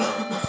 Oh.